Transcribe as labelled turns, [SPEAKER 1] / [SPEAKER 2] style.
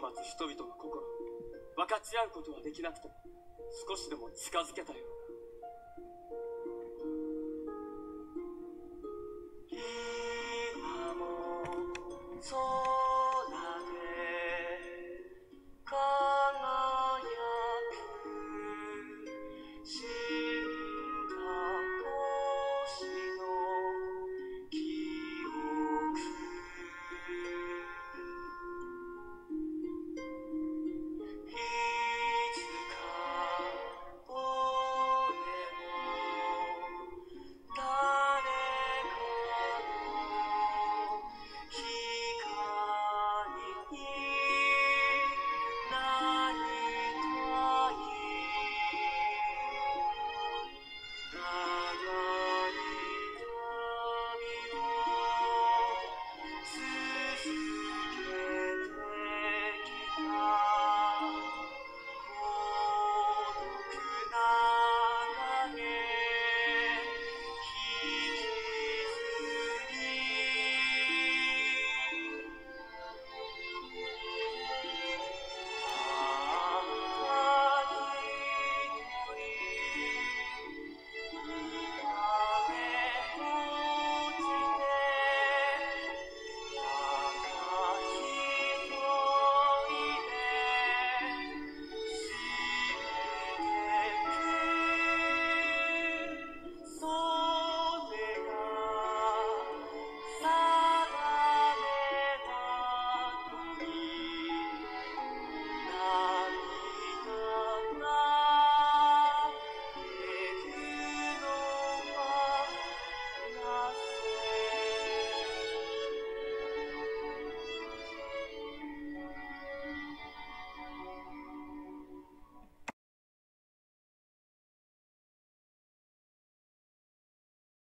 [SPEAKER 1] を待つ人々の心。分かち合うことはできなくても少しでも近づけたよう